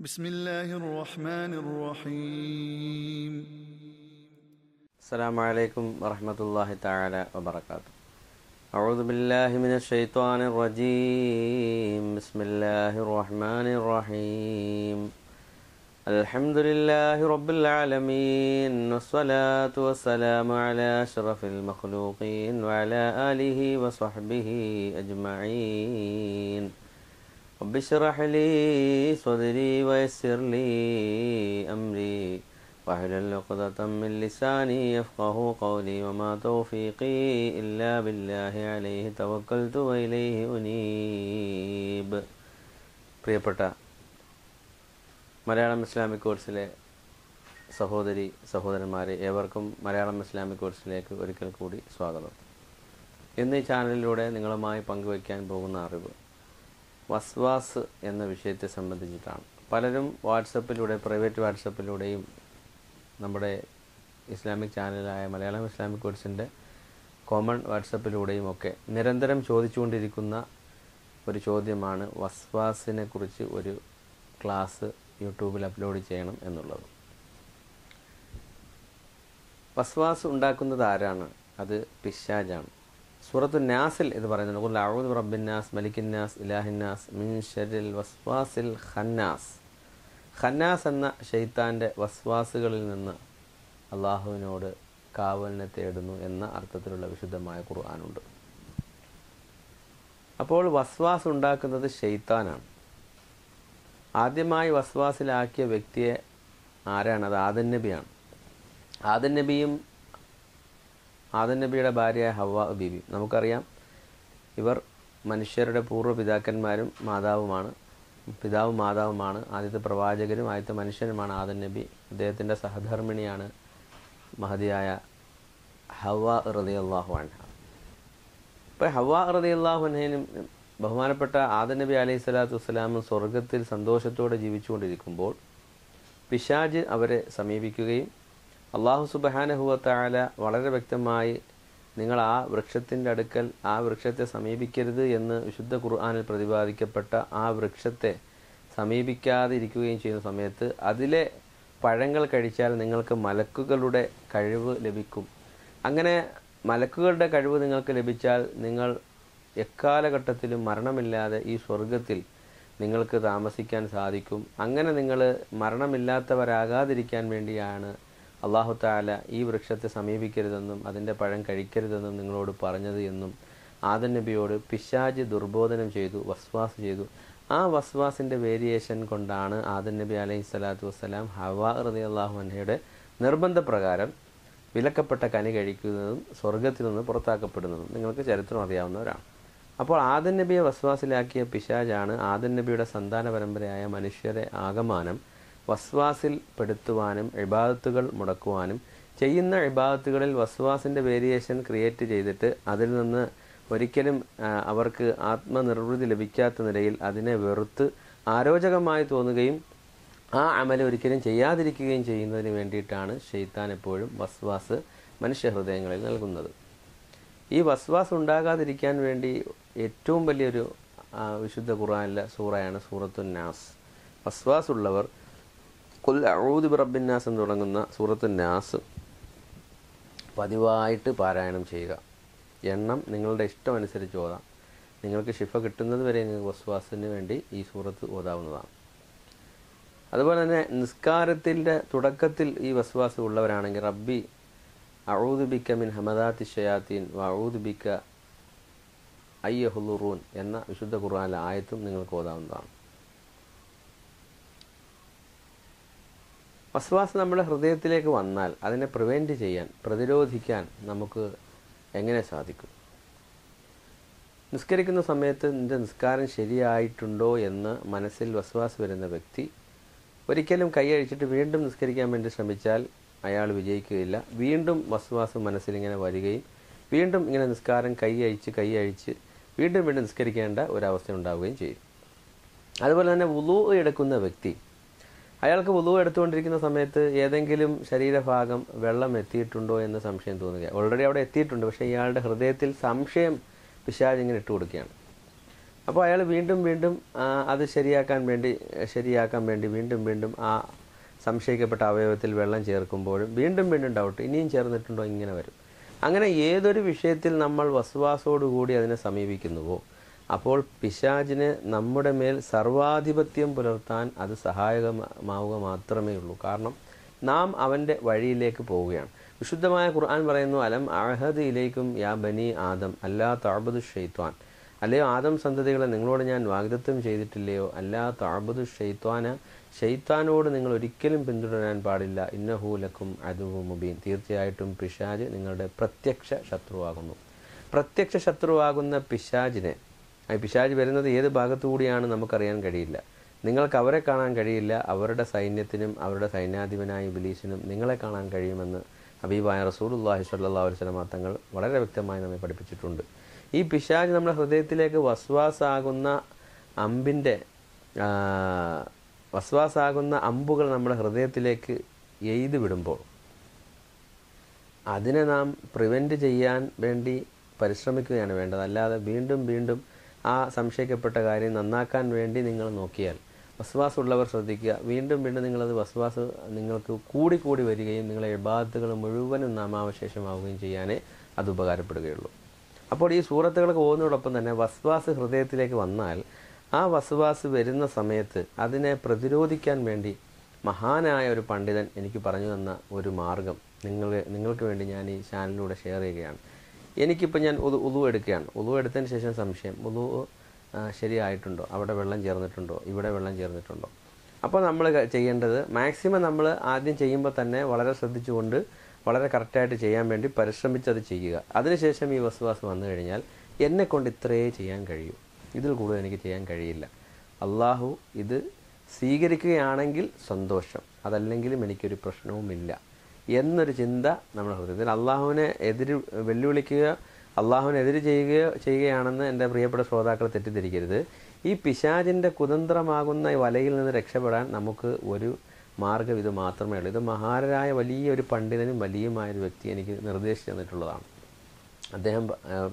بسم الله الرحمن الرحيم. السلام عليكم ورحمة الله تعالى وبركاته. أعوذ بالله من الشيطان الرجيم. بسم الله الرحمن الرحيم. الحمد لله رب العالمين. والصلاة والسلام على أشرف المخلوقين وعلى آله وصحبه أجمعين. رب اشرح لي صدري ويسر لي أمري واحلل عقدة من لساني يفقه قولي وما توفيقي إلا بالله عليه توكلت وإليه أنيب പ്രിയപ്പെട്ട മലയാളം ഇസ്ലാമിക് കോഴ്സിലെ സഹോദരി സഹോദരന്മാരെ ഏവർക്കും മലയാളം ഇസ്ലാമിക് കോഴ്സിലേക്ക് ഒരിക്കൽ കൂടി സ്വാഗതം ഇന്ന് ഈ ചാനലിലൂടെ നിങ്ങളുമായി പങ്കുവയ്ക്കാൻ പോകുന്ന അറിവ് വസ്വാസ് എന്ന വിഷയത്തെ സംബന്ധിച്ചിട്ടാണ്. പലരും വാട്സപ്പിലൂടെ പ്രൈവറ്റ് വാട്സപ്പിലൂടെയും നമ്മുടെ ഇസ്ലാമിക് ചാനലായ മലയാളം ഇസ്ലാമിക് കോഴ്സിന്റെ കോമൺ വാട്സപ്പിലൂടെയും ഒക്കെ നിരന്തരം ചോദിച്ചുകൊണ്ടിരിക്കുന്ന ഒരു ചോദ്യമാണ് വസ്വാസിനെ കുറിച്ച് ഒരു ക്ലാസ് യൂട്യൂബിൽ അപ്ലോഡ് ചെയ്യണം എന്നുള്ളത്. വസ്വാസ് ഉണ്ടാക്കുന്നത് ആരാണ്? അത് പിശാജാണ്. സൂറത്തു നാസിൽ ഇത് പറയുന്നുണ്ട്. റബ്ബിന്നാസ് മലിക്കിന്നാസ് ഇലാഹിന്നാസ് മിൻ ഷരിൽ വസ്വാസിൽ ഖന്നാസ്. ഖന്നാസ് എന്ന ഷെയ്ത്താന്റെ വസ്വാസുകളിൽ നിന്ന് അള്ളാഹുവിനോട് കാവലിനെ തേടുന്നു എന്ന അർത്ഥത്തിലുള്ള വിശുദ്ധമായ ഖുർആാനുണ്ട്. അപ്പോൾ വസ്വാസ് ഉണ്ടാക്കുന്നത് ഷെയ്ത്താനാണ് ആദ്യമായി വസ്വാസിലാക്കിയ വ്യക്തിയെ ആരാണ്? അത് ആദൻ നബിയാണ്. ആദൻ നബിയും ആദൻ നബിയുടെ ഭാര്യയായ ഹവ ബീബി നമുക്കറിയാം ഇവർ മനുഷ്യരുടെ പൂർവ പിതാക്കന്മാരും മാതാവുമാണ്. പിതാവും മാതാവുമാണ്. ആദ്യത്തെ പ്രവാചകരും ആദ്യത്തെ മനുഷ്യനുമാണ് ആദൻ നബി. അദ്ദേഹത്തിന്റെ സഹധർമ്മിണിയാണ് മഹതിയായ ഹവ ഹൃദയ അള്ളാഹു അൻഹ. ഇപ്പോൾ ഹവ ഹൃദയ അള്ളാഹു അൻഹനും ബഹുമാനപ്പെട്ട ആദൻ നബി അലൈഹി സ്വലാത്തു വസ്സലാമും സ്വർഗത്തിൽ സന്തോഷത്തോടെ ജീവിച്ചുകൊണ്ടിരിക്കുമ്പോൾ പിശാജ് അവരെ സമീപിക്കുകയും അള്ളാഹു സുബഹാനഹുവത്തായ വളരെ വ്യക്തമായി നിങ്ങൾ ആ വൃക്ഷത്തിന്റെ അടുക്കൽ ആ വൃക്ഷത്തെ സമീപിക്കരുത് എന്ന് വിശുദ്ധ ഖുർആാനിൽ പ്രതിപാദിക്കപ്പെട്ട ആ വൃക്ഷത്തെ സമീപിക്കാതെ ഇരിക്കുകയും ചെയ്യുന്ന സമയത്ത് അതിലെ പഴങ്ങൾ കഴിച്ചാൽ നിങ്ങൾക്ക് മലക്കുകളുടെ കഴിവ് ലഭിക്കും. അങ്ങനെ മലക്കുകളുടെ കഴിവ് നിങ്ങൾക്ക് ലഭിച്ചാൽ നിങ്ങൾ എക്കാലഘട്ടത്തിലും മരണമില്ലാതെ ഈ സ്വർഗത്തിൽ നിങ്ങൾക്ക് താമസിക്കാൻ സാധിക്കും. അങ്ങനെ നിങ്ങൾ മരണമില്ലാത്തവരാകാതിരിക്കാൻ വേണ്ടിയാണ് അള്ളാഹു താല ഈ വൃക്ഷത്തെ സമീപിക്കരുതെന്നും അതിന്റെ പഴം കഴിക്കരുതെന്നും നിങ്ങളോട് പറഞ്ഞത് എന്നും ആദൻ നബിയോട് പിശാജ് ദുർബോധനം ചെയ്തു വസ്വാസ് ചെയ്തു. ആ വസ്വാസിന്റെ വേരിയേഷൻ കൊണ്ടാണ് ആദൻ നബി അലൈഹി സ്വലാത്തു വസ്സലാം ഹവാ റതി അള്ളാഹു അൻഹയുടെ നിർബന്ധപ്രകാരം വിലക്കപ്പെട്ട കനി കഴിക്കുന്നതും സ്വർഗത്തിൽ നിന്ന് പുറത്താക്കപ്പെടുന്നതും നിങ്ങൾക്ക് ചരിത്രം അറിയാവുന്നവരാണ്. അപ്പോൾ ആദൻ നബിയെ വസ്വാസിലാക്കിയ പിശാജാണ് ആദൻ നബിയുടെ സന്താന പരമ്പരയായ മനുഷ്യരെ ആകമാനം വസ്വാസിൽ പെടുത്തുവാനും ഇബാദത്തുകൾ മുടക്കുവാനും ചെയ്യുന്ന ഇബാദത്തുകളിൽ വസ്വാസിന്റെ വേരിയേഷൻ ക്രിയേറ്റ് ചെയ്തിട്ട് അതിൽ നിന്ന് ഒരിക്കലും അവർക്ക് ആത്മനിർവൃതി ലഭിക്കാത്ത നിലയിൽ അതിനെ വെറുത്ത് ആരോചകമായി തോന്നുകയും ആ അമല ഒരിക്കലും ചെയ്യാതിരിക്കുകയും ചെയ്യുന്നതിന് വേണ്ടിയിട്ടാണ് ഷെയ്ത്താൻ എപ്പോഴും വസ്വാസ് മനുഷ്യഹൃദയങ്ങളിൽ നൽകുന്നത്. ഈ വസ്വാസ് ഉണ്ടാകാതിരിക്കാൻ വേണ്ടി ഏറ്റവും വലിയൊരു വിശുദ്ധ ഖുറാനിലെ സൂറയാണ് സൂറത്തു നാസ്. വസ്വാസ് ഉള്ളവർ കുൽ അഴൂദ് ബിറബിന്നാസ് എന്ന് തുടങ്ങുന്ന സൂറത്ത് നാസ് പതിവായിട്ട് പാരായണം ചെയ്യുക. എണ്ണം നിങ്ങളുടെ ഇഷ്ടം അനുസരിച്ച് ഓതാം. നിങ്ങൾക്ക് ഷിഫ കിട്ടുന്നത് വരെ നിങ്ങൾക്ക് വസ്വാസിന് വേണ്ടി ഈ സൂറത്ത് ഓതാവുന്നതാണ്. അതുപോലെ തന്നെ നിസ്കാരത്തിന്റെ തുടക്കത്തിൽ ഈ വസ്വാസ് ഉള്ളവരാണെങ്കിൽ റബ്ബി അഴൂദ് ബിക്ക മിൻ ഹമദാത്തി ഷയാത്തീൻ വഴൂദ് ബിക്ക അയ്യഹുലുറൂൻ എന്ന വിശുദ്ധ ഖുർആാനിലെ ആയത്തും നിങ്ങൾക്ക് ഓതാവുന്നതാണ്. വസ്വാസ് നമ്മുടെ ഹൃദയത്തിലേക്ക് വന്നാൽ അതിനെ പ്രിവെന്റ് ചെയ്യാൻ പ്രതിരോധിക്കാൻ നമുക്ക് എങ്ങനെ സാധിക്കും? നിസ്കരിക്കുന്ന സമയത്ത് നിന്റെ നിസ്കാരം ശരിയായിട്ടുണ്ടോ എന്ന് മനസ്സിൽ വസ്വാസ് വരുന്ന വ്യക്തി ഒരിക്കലും കൈയഴിച്ചിട്ട് വീണ്ടും നിസ്കരിക്കാൻ വേണ്ടി ശ്രമിച്ചാൽ അയാൾ വിജയിക്കുകയില്ല. വീണ്ടും വസ്വാസ് മനസ്സിലിങ്ങനെ വരികയും വീണ്ടും ഇങ്ങനെ നിസ്കാരം കൈ അഴിച്ച് കൈ അഴിച്ച് വീണ്ടും വീണ്ടും നിസ്കരിക്കേണ്ട ഒരവസ്ഥ ഉണ്ടാവുകയും ചെയ്യും. അതുപോലെ തന്നെ വുളു എടുക്കുന്ന വ്യക്തി അയാൾക്ക് വുളു എടുത്തുകൊണ്ടിരിക്കുന്ന സമയത്ത് ഏതെങ്കിലും ശരീരഭാഗം വെള്ളം എത്തിയിട്ടുണ്ടോ എന്ന് സംശയം തോന്നുക. ഓൾറെഡി അവിടെ എത്തിയിട്ടുണ്ട്. പക്ഷേ ഇയാളുടെ ഹൃദയത്തിൽ സംശയം പിശാജ് ഇങ്ങനെ ഇട്ട് കൊടുക്കുകയാണ്. അപ്പോൾ അയാൾ വീണ്ടും വീണ്ടും അത് ശരിയാക്കാൻ വേണ്ടി ശരിയാക്കാൻ വേണ്ടി വീണ്ടും വീണ്ടും ആ സംശയിക്കപ്പെട്ട അവയവത്തിൽ വെള്ളം ചേർക്കുമ്പോഴും വീണ്ടും വീണ്ടും ഡൗട്ട് ഇനിയും ചേർന്നിട്ടുണ്ടോ ഇങ്ങനെ വരും. അങ്ങനെ ഏതൊരു വിഷയത്തിൽ നമ്മൾ വസുവാസോടുകൂടി അതിനെ സമീപിക്കുന്നുവോ? അപ്പോൾ പിശാചിന് നമ്മുടെ മേൽ സർവാധിപത്യം പുലർത്താൻ അത് സഹായകമാവുക മാത്രമേ ഉള്ളൂ. കാരണം നാം അവന്റെ വഴിയിലേക്ക് പോവുകയാണ്. വിശുദ്ധമായ ഖുർആൻ പറയുന്നു അലം അഹദ് ഇലേക്കും യാ ബനി ആദം അല്ലാ താബദു ഷെയ്ത്വാൻ അല്ലയോ ആദം സന്തതികളെ നിങ്ങളോട് ഞാൻ വാഗ്ദത്വം ചെയ്തിട്ടില്ലയോ? അല്ലാ താബദു ഷെയ്ത്വാന ഷെയ്ത്താനോട് നിങ്ങൾ ഒരിക്കലും പിന്തുടരാൻ പാടില്ല. ഇന്നഹൂലക്കും അതുവും മുബീൻ. തീർച്ചയായിട്ടും പിശാജ് നിങ്ങളുടെ പ്രത്യക്ഷ ശത്രുവാകുന്നു. പ്രത്യക്ഷ ശത്രുവാകുന്ന പിശാജിനെ പിശാജ് വരുന്നത് ഏത് ഭാഗത്തുകൂടിയാണ് നമുക്കറിയാൻ കഴിയില്ല. നിങ്ങൾക്ക് അവരെ കാണാൻ കഴിയില്ല അവരുടെ സൈന്യത്തിനും അവരുടെ സൈന്യാധിപനായ ബിലീസിനും നിങ്ങളെ കാണാൻ കഴിയുമെന്ന് ഹബീബായ റസൂലുല്ലാഹി സ്വല്ലല്ലാഹു അലൈഹി വസല്ലം തങ്ങൾ വളരെ വ്യക്തമായി നമ്മെ പഠിപ്പിച്ചിട്ടുണ്ട്. ഈ പിശാജ് നമ്മുടെ ഹൃദയത്തിലേക്ക് വസ്വാസാകുന്ന അമ്പിന്റെ വസ്വാസാകുന്ന അമ്പുകൾ നമ്മുടെ ഹൃദയത്തിലേക്ക് എയ്ത് വിടുമ്പോൾ അതിനെ നാം പ്രിവെന്റ് ചെയ്യാൻ വേണ്ടി പരിശ്രമിക്കുകയാണ് വേണ്ടത്. അല്ലാതെ വീണ്ടും വീണ്ടും ആ സംശയിക്കപ്പെട്ട കാര്യം നന്നാക്കാൻ വേണ്ടി നിങ്ങൾ നോക്കിയാൽ വസ്വാസമുള്ളവർ ശ്രദ്ധിക്കുക. വീണ്ടും വീണ്ടും നിങ്ങളത് വസ്വാസ് നിങ്ങൾക്ക് കൂടി കൂടി വരികയും നിങ്ങളെ ഇബാദത്തുകൾ മുഴുവനും നാമാവശേഷമാവുകയും ചെയ്യാനേ അത് ഉപകാരപ്പെടുകയുള്ളൂ. അപ്പോൾ ഈ സൂറത്തുകളൊക്കെ പോകുന്നതോടൊപ്പം തന്നെ വസ്വാസ് ഹൃദയത്തിലേക്ക് വന്നാൽ ആ വസ്വാസ് വരുന്ന സമയത്ത് അതിനെ പ്രതിരോധിക്കാൻ വേണ്ടി മഹാനായ ഒരു പണ്ഡിതൻ എനിക്ക് പറഞ്ഞു തന്ന ഒരു മാർഗം നിങ്ങൾ നിങ്ങൾക്ക് വേണ്ടി ഞാൻ ഈ ചാനലിലൂടെ ഷെയർ ചെയ്യുകയാണ്. എനിക്കിപ്പോൾ ഞാൻ ഉതു ഉതു എടുക്കുകയാണ്. ഉതു എടുത്തതിന് ശേഷം സംശയം. ഉതു ശരിയായിട്ടുണ്ടോ? അവിടെ വെള്ളം ചേർന്നിട്ടുണ്ടോ? ഇവിടെ വെള്ളം ചേർന്നിട്ടുണ്ടോ? അപ്പോൾ നമ്മൾ ചെയ്യേണ്ടത് മാക്സിമം നമ്മൾ ആദ്യം ചെയ്യുമ്പോൾ തന്നെ വളരെ ശ്രദ്ധിച്ചുകൊണ്ട് വളരെ കറക്റ്റായിട്ട് ചെയ്യാൻ വേണ്ടി പരിശ്രമിച്ചത് ചെയ്യുക. അതിനുശേഷം ഈ വസുവാസം വന്നു കഴിഞ്ഞാൽ എന്നെ കൊണ്ട് ഇത്രയേ ചെയ്യാൻ കഴിയൂ. ഇതിൽ കൂടുതൽ എനിക്ക് ചെയ്യാൻ കഴിയില്ല. അള്ളാഹു ഇത് സ്വീകരിക്കുകയാണെങ്കിൽ സന്തോഷം. അതല്ലെങ്കിലും എനിക്കൊരു പ്രശ്നവുമില്ല. എന്നൊരു ചിന്ത നമ്മുടെ ഹൃദയത്തിൽ. അള്ളാഹുവിനെ എതിര് വെല്ലുവിളിക്കുക അള്ളാഹുവിനെതിര് ചെയ്യുകയോ ചെയ്യുകയാണെന്ന് എന്റെ പ്രിയപ്പെട്ട ശ്രോതാക്കൾ തെറ്റിദ്ധരിക്കരുത്. ഈ പിശാചിന്റെ കുതന്ത്രമാകുന്ന വലയിൽ നിന്ന് രക്ഷപ്പെടാൻ നമുക്ക് ഒരു മാർഗം ഇത് മാത്രമേ ഉള്ളൂ. ഇത് മഹാരായ വലിയ ഒരു പണ്ഡിതനും വലിയമായ ഒരു വ്യക്തി എനിക്ക് നിർദ്ദേശിച്ചു തന്നിട്ടുള്ളതാണ്. അദ്ദേഹം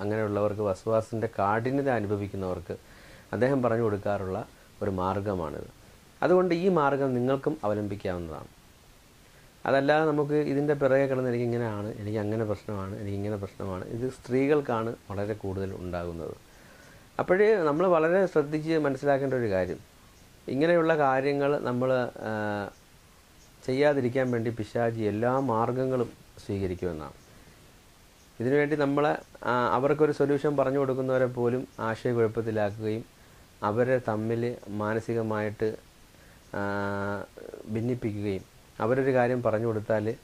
അങ്ങനെയുള്ളവർക്ക് വസ്വാസിന്റെ കാഠിന്യത അനുഭവിക്കുന്നവർക്ക് അദ്ദേഹം പറഞ്ഞു കൊടുക്കാറുള്ള ഒരു മാർഗമാണിത് അതുകൊണ്ട് ഈ മാർഗം നിങ്ങൾക്കും അവലംബിക്കാവുന്നതാണ്. അതല്ലാതെ നമുക്ക് ഇതിന്റെ പിറകെ കിടന്ന് എനിക്കിങ്ങനെയാണ് എനിക്ക് അങ്ങനെ പ്രശ്നമാണ് എനിക്ക് ഇങ്ങനെ പ്രശ്നമാണ്. ഇത് സ്ത്രീകൾക്കാണ് വളരെ കൂടുതൽ ഉണ്ടാകുന്നത്. അപ്പോഴേ നമ്മൾ വളരെ ശ്രദ്ധിച്ച് മനസ്സിലാക്കേണ്ട ഒരു കാര്യം. ഇങ്ങനെയുള്ള കാര്യങ്ങൾ നമ്മൾ ചെയ്യാതിരിക്കാൻ വേണ്ടി പിശാചി എല്ലാ മാർഗങ്ങളും സ്വീകരിക്കുമെന്നാണ്. ഇതിനുവേണ്ടി നമ്മൾ അവർക്കൊരു സൊല്യൂഷൻ പറഞ്ഞു കൊടുക്കുന്നവരെ പോലും ആശയക്കുഴപ്പത്തിലാക്കുകയും അവരെ തമ്മിൽ മാനസികമായിട്ട് ഭിന്നിപ്പിക്കുകയും അവരൊരു കാര്യം പറഞ്ഞു കൊടുത്താൽ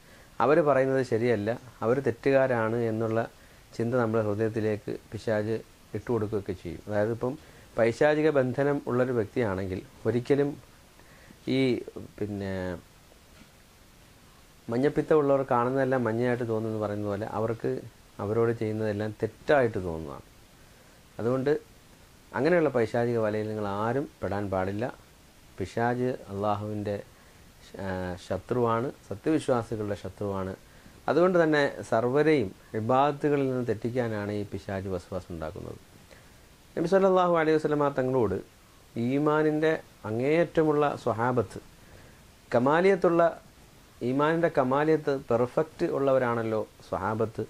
അവർ പറയുന്നത് ശരിയല്ല. അവർ തെറ്റുകാരാണ് എന്നുള്ള ചിന്ത നമ്മുടെ ഹൃദയത്തിലേക്ക് പിശാജ് ഇട്ടു കൊടുക്കുകയൊക്കെ ചെയ്യും. അതായത് ഇപ്പം പൈശാചിക ബന്ധനം ഉള്ളൊരു വ്യക്തിയാണെങ്കിൽ ഒരിക്കലും ഈ പിന്നെ മഞ്ഞപ്പിത്തം ഉള്ളവർ കാണുന്നതെല്ലാം മഞ്ഞയായിട്ട് തോന്നുന്നു പറയുന്ന പോലെ അവർക്ക് അവരോട് ചെയ്യുന്നതെല്ലാം തെറ്റായിട്ട് തോന്നുന്നതാണ്. അതുകൊണ്ട് അങ്ങനെയുള്ള പൈശാചിക വലയിൽ നിങ്ങൾ ആരും പെടാൻ പാടില്ല. പിശാജ് അള്ളാഹുവിന്റെ ശത്രുവാണ് സത്യവിശ്വാസികളുടെ ശത്രുവാണ്. അതുകൊണ്ട് തന്നെ സർവരെയും വിഭാഗത്തുകളിൽ നിന്ന് തെറ്റിക്കാനാണ് ഈ പിശാജ് വസ്വാസം ഉണ്ടാക്കുന്നത്. നബി സല്ലാഹു അലൈഹി വസല്ലമ തങ്ങളോട് ഈമാനിന്റെ അങ്ങേയറ്റമുള്ള സ്വഹാബത്ത് കമാലിയത്തുള്ള ഈമാനിന്റെ കമാലിയത്ത് പെർഫെക്റ്റ് ഉള്ളവരാണല്ലോ സ്വഹാബത്ത്.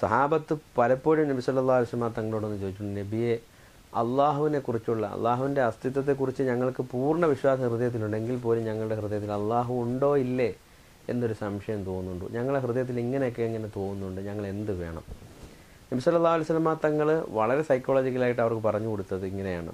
സ്വഹാബത്ത് പലപ്പോഴും നബി സല്ലല്ലാഹു അലൈഹി വസല്ലമ തങ്ങളോടൊന്ന് ചോദിച്ചിട്ടുണ്ട് നബിയെ അള്ളാഹുവിനെ കുറിച്ചുള്ള അള്ളാഹുവിന്റെ അസ്തിത്വത്തെക്കുറിച്ച് ഞങ്ങൾക്ക് പൂർണ വിശ്വാസം ഹൃദയത്തിലുണ്ടെങ്കിൽ പോലും ഞങ്ങളുടെ ഹൃദയത്തിൽ അള്ളാഹു ഉണ്ടോ ഇല്ലേ എന്നൊരു സംശയം തോന്നുന്നുണ്ട്. ഞങ്ങളുടെ ഹൃദയത്തിൽ ഇങ്ങനെയൊക്കെ എങ്ങനെ തോന്നുന്നുണ്ട്. ഞങ്ങൾ എന്ത് വേണം? നബി സല്ലല്ലാഹു അലൈഹി തങ്ങൾ വളരെ സൈക്കോളജിക്കലായിട്ട് അവർക്ക് പറഞ്ഞു കൊടുത്തത് ഇങ്ങനെയാണ്.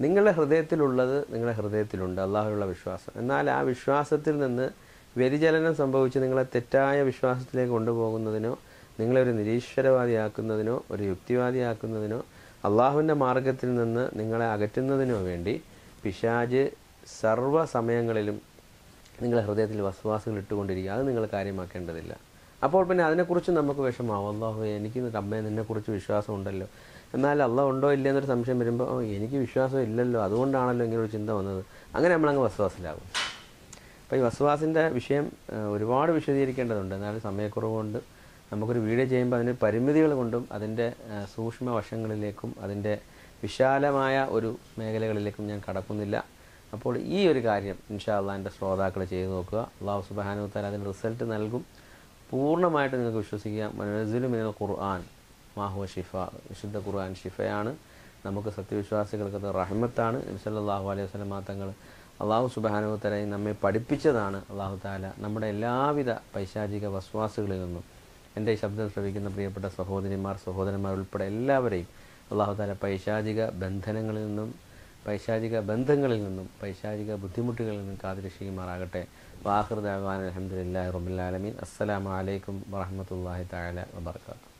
നിങ്ങളുടെ ഹൃദയത്തിലുള്ളത് നിങ്ങളുടെ ഹൃദയത്തിലുണ്ട്. അള്ളാഹുവിനുള്ള വിശ്വാസം. എന്നാൽ ആ വിശ്വാസത്തിൽ നിന്ന് വ്യതിചലനം സംഭവിച്ച് നിങ്ങളെ തെറ്റായ വിശ്വാസത്തിലേക്ക് കൊണ്ടുപോകുന്നതിനോ നിങ്ങളെ ഒരു നിരീശ്വരവാദിയാക്കുന്നതിനോ ഒരു യുക്തിവാദിയാക്കുന്നതിനോ അള്ളാഹുവിന്റെ മാർഗത്തിൽ നിന്ന് നിങ്ങളെ അകറ്റുന്നതിനു വേണ്ടി പിശാജ് സർവ സമയങ്ങളിലും നിങ്ങളുടെ ഹൃദയത്തിൽ വസ്വാസുകൾ ഇട്ടുകൊണ്ടിരിക്കുക. അത് നിങ്ങൾ കാര്യമാക്കേണ്ടതില്ല. അപ്പോൾ പിന്നെ അതിനെക്കുറിച്ച് നമുക്ക് വിഷമാവും അള്ളാഹു എനിക്ക് അമ്മയെ നിന്നെക്കുറിച്ച് വിശ്വാസം ഉണ്ടല്ലോ എന്നാൽ അള്ളാഹ് ഉണ്ടോ ഇല്ല എന്നൊരു സംശയം വരുമ്പോൾ "ഓ, എനിക്ക് വിശ്വാസം ഇല്ലല്ലോ. അതുകൊണ്ടാണല്ലോ ഇങ്ങനെ ഒരു ചിന്ത വന്നത്. അങ്ങനെ നമ്മളങ്ങ് വസ്വാസിലാകും. അപ്പോൾ ഈ വസ്വാസിന്റെ വിഷയം ഒരുപാട് വിശദീകരിക്കേണ്ടതുണ്ട്. എന്നാലും സമയക്കുറവ് കൊണ്ട് നമുക്കൊരു വീഡിയോ ചെയ്യുമ്പോൾ അതിന് പരിമിതികൾ കൊണ്ടും അതിന്റെ സൂക്ഷ്മ വശങ്ങളിലേക്കും അതിന്റെ വിശാലമായ ഒരു മേഖലകളിലേക്കും ഞാൻ കടക്കുന്നില്ല. അപ്പോൾ ഈ ഒരു കാര്യം ഇൻഷാ എന്റെ ശ്രോതാക്കൾ ചെയ്തു നോക്കുക. അള്ളാഹു സുബാനുത്താൽ അതിന് റിസൾട്ട് നൽകും. പൂർണമായിട്ട് നിങ്ങൾക്ക് വിശ്വസിക്കുക മനസ്സിലും ഖുർആൻ മാഹുവ ഷിഫ വിശുദ്ധ ഖുർആൻ ഷിഫയാണ് നമുക്ക് സത്യവിശ്വാസികൾക്ക് അത് റഹ്മത്താണ് നബ്സല്ലാഹു അലൈഹി വസ്ലം തങ്ങൾ അള്ളാഹു സുബാനു തലയും നമ്മെ പഠിപ്പിച്ചതാണ്. അള്ളാഹു താല നമ്മുടെ എല്ലാവിധ പൈശാചിക വസ്വാസുകളിൽ നിന്നും എന്റെ ശബ്ദം ശ്രവിക്കുന്ന പ്രിയപ്പെട്ട സഹോദരിമാർ സഹോദരന്മാർ ഉൾപ്പെടെ എല്ലാവരെയും അള്ളാഹു താല പൈശാചിക ബന്ധനങ്ങളിൽ നിന്നും പൈശാചിക ബന്ധങ്ങളിൽ നിന്നും പൈശാചിക ബുദ്ധിമുട്ടുകളിൽ നിന്നും കാതിരക്ഷിക്കുമാറാകട്ടെ വാഹൃദാൻ അലഹമുല്ലാ റബുലാലമീൻ അസ്സലാമലൈക്കും വാഹമത്തല്ലാഹി താല വാബർക്കാത്തു.